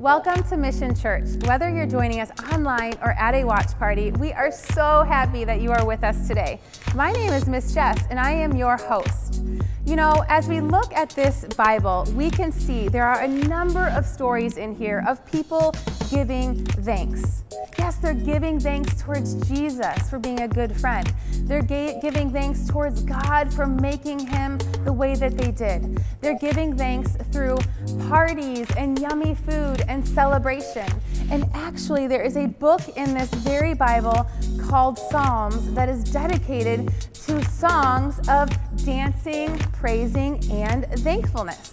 Welcome to Mission Church. Whether you're joining us online or at a watch party, we are so happy that you are with us today. My name is Miss Jess, and I am your host. You know, as we look at this Bible, we can see there are a number of stories in here of people giving thanks. Yes, they're giving thanks towards Jesus for being a good friend. They're giving thanks towards God for making him the way that they did. They're giving thanks through parties and yummy food and celebration. And actually, there is a book in this very Bible called Psalms that is dedicated to songs of dancing, praising, and thankfulness.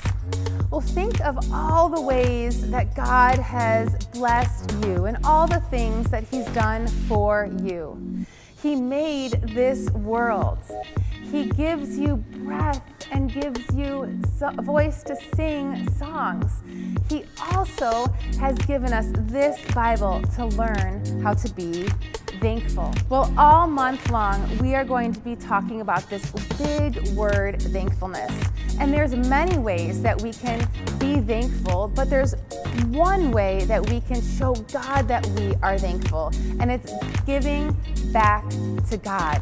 Well, think of all the ways that God has blessed you and all the things that He's done for you. He made this world. He gives you breath and gives you a voice to sing songs. He also has given us this Bible to learn how to be thankful. Well, all month long, we are going to be talking about this big word, thankfulness. And there's many ways that we can be thankful, but there's one way that we can show God that we are thankful, and it's giving back to God.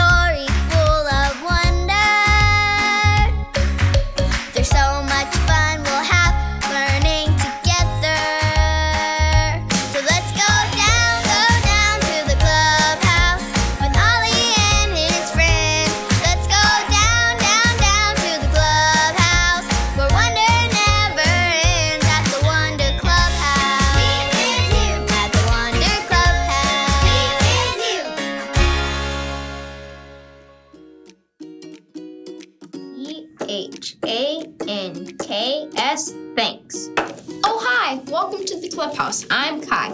N K S. Thanks. Oh, hi. Welcome to the clubhouse. I'm Kai.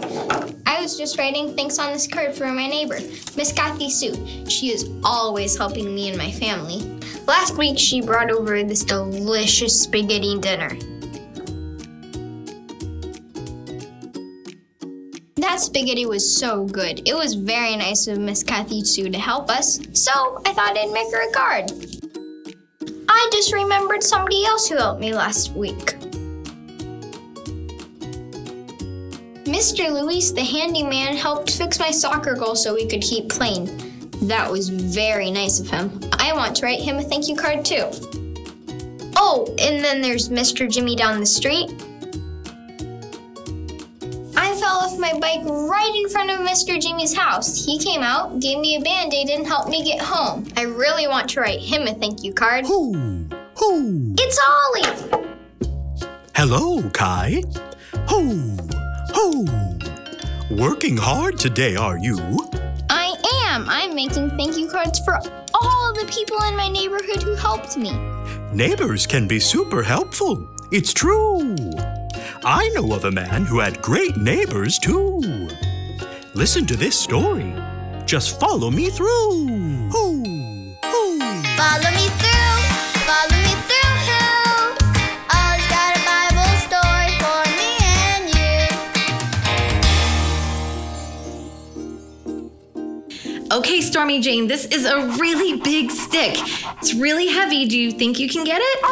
I was just writing thanks on this card for my neighbor, Miss Kathy Sue. She is always helping me and my family. Last week, she brought over this delicious spaghetti dinner. That spaghetti was so good. It was very nice of Miss Kathy Sue to help us, so I thought I'd make her a card. I just remembered somebody else who helped me last week. Mr. Luis, the handyman, helped fix my soccer goal so we could keep playing. That was very nice of him. I want to write him a thank you card too. Oh, and then there's Mr. Jimmy down the street. My bike right in front of Mr. Jimmy's house. He came out, gave me a band aid, and helped me get home. I really want to write him a thank you card. Who? Who? It's Ollie! Hello, Kai. Who? Who? Working hard today, are you? I am. I'm making thank you cards for all the people in my neighborhood who helped me. Neighbors can be super helpful. It's true. I know of a man who had great neighbors, too. Listen to this story. Just follow me through. Who? Who? Follow me through, follow me through. Who? Ollie's got a Bible story for me and you. Okay, Stormy Jane, this is a really big stick. It's really heavy. Do you think you can get it?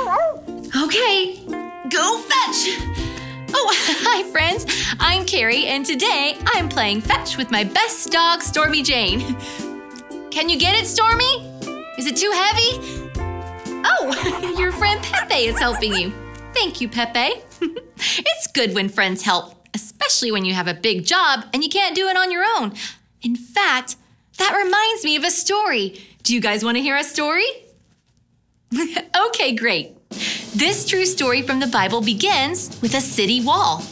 Okay, go fetch. Oh, hi, friends. I'm Carrie, and today I'm playing fetch with my best dog, Stormy Jane. Can you get it, Stormy? Is it too heavy? Oh, your friend Pepe is helping you. Thank you, Pepe. it's good when friends help, especially when you have a big job and you can't do it on your own. In fact, that reminds me of a story. Do you guys want to hear a story? okay, great. This true story from the Bible begins with a city wall.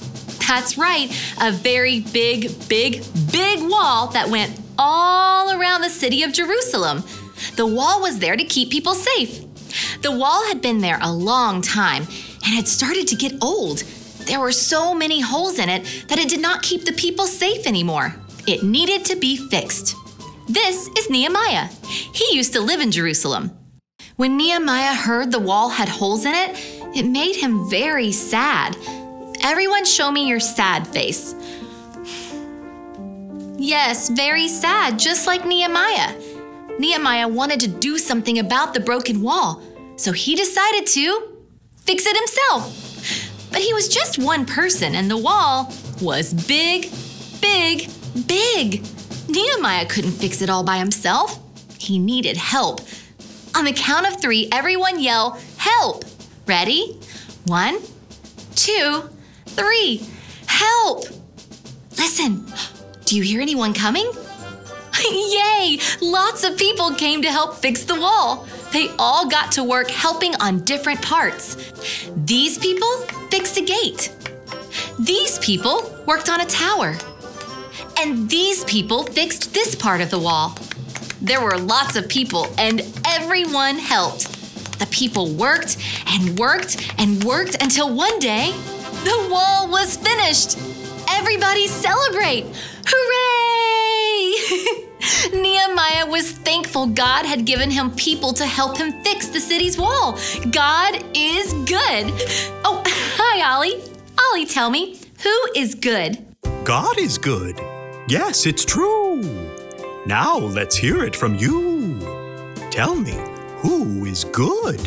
That's right, a very big, big, big wall that went all around the city of Jerusalem. The wall was there to keep people safe. The wall had been there a long time and had started to get old. There were so many holes in it that it did not keep the people safe anymore. It needed to be fixed. This is Nehemiah. He used to live in Jerusalem. When Nehemiah heard the wall had holes in it, it made him very sad. Everyone, show me your sad face. Yes, very sad, just like Nehemiah. Nehemiah wanted to do something about the broken wall, so he decided to fix it himself. But he was just one person, and the wall was big, big, big. Nehemiah couldn't fix it all by himself. He needed help. On the count of three, everyone yell, Help! Ready? One, two, three. Help! Listen, do you hear anyone coming? Yay! Lots of people came to help fix the wall. They all got to work helping on different parts. These people fixed a gate. These people worked on a tower. And these people fixed this part of the wall. There were lots of people, and everyone helped. The people worked and worked and worked until one day, the wall was finished. Everybody celebrate! Hooray! Nehemiah was thankful God had given him people to help him fix the city's wall. God is good. Oh, hi, Ollie. Ollie, tell me, who is good? God is good. Yes, it's true. Now let's hear it from you. Tell me, who is good?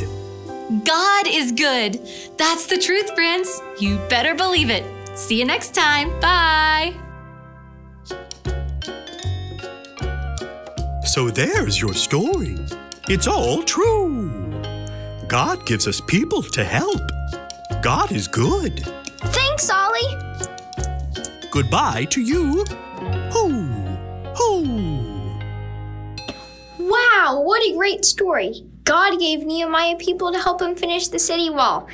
God is good. That's the truth, friends. You better believe it. See you next time. Bye. So there's your story. It's all true. God gives us people to help. God is good. Thanks, Ollie. Goodbye to you. Hoo, hoo. Wow, what a great story. God gave Nehemiah people to help him finish the city wall.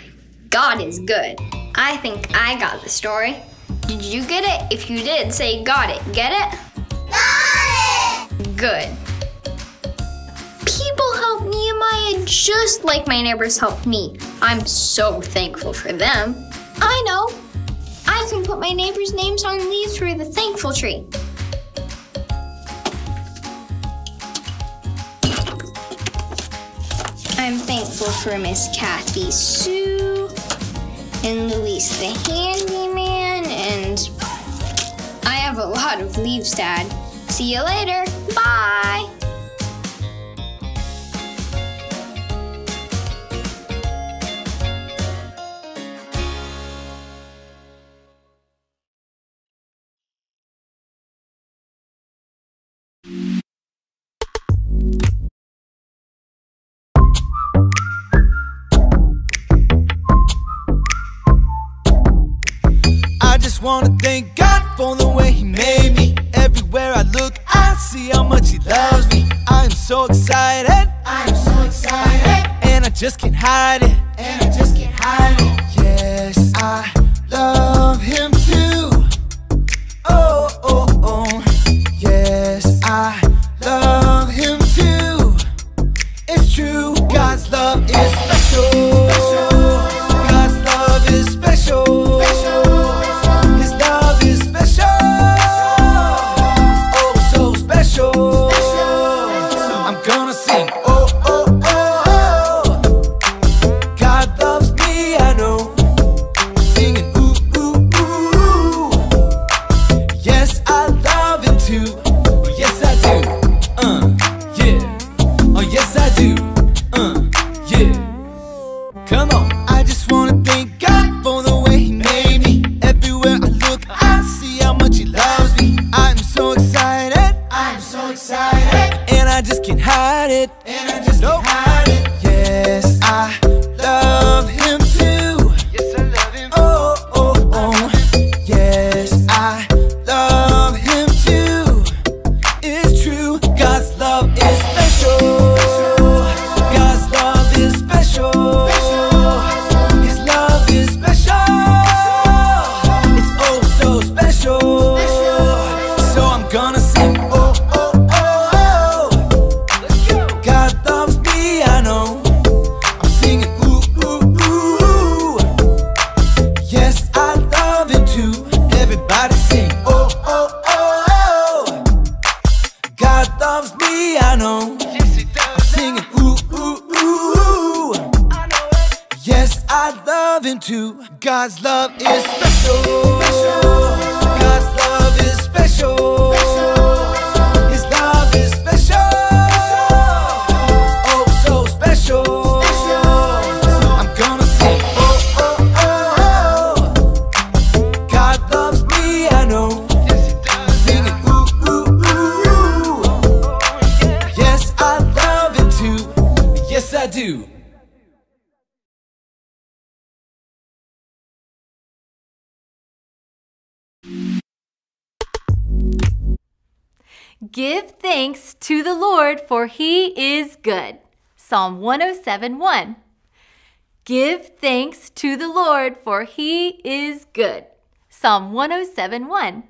God is good. I think I got the story. Did you get it? If you did, say got it. Get it? Got it! Good. People help Nehemiah just like my neighbors helped me. I'm so thankful for them. I know. I can put my neighbors' names on leaves for the thankful tree. I'm thankful for Miss Kathy Sue and Luis the handyman, and I have a lot of leaves, Dad. See you later. Bye. Wanna thank God for the way He made me. Everywhere I look, I see how much He loves me. I am so excited. I am so excited. And I just can't hide it. And I just can't hide it. Yes, I love Him Oh, yes, I do. Uh, yeah. Oh, yes, I do. Uh, yeah. Come on. I just wanna thank God for the way He made me. Everywhere I look, I see how much He loves me. I'm so excited. I'm so excited. And I just can't hide it. And I just nope. can't hide it. loves me, I know. I'm singing ooh ooh ooh. ooh. Yes, I love him too. God's love is special. God's love is special. Give thanks to the Lord, for he is good. Psalm 107 1. Give thanks to the Lord, for he is good. Psalm 107 1.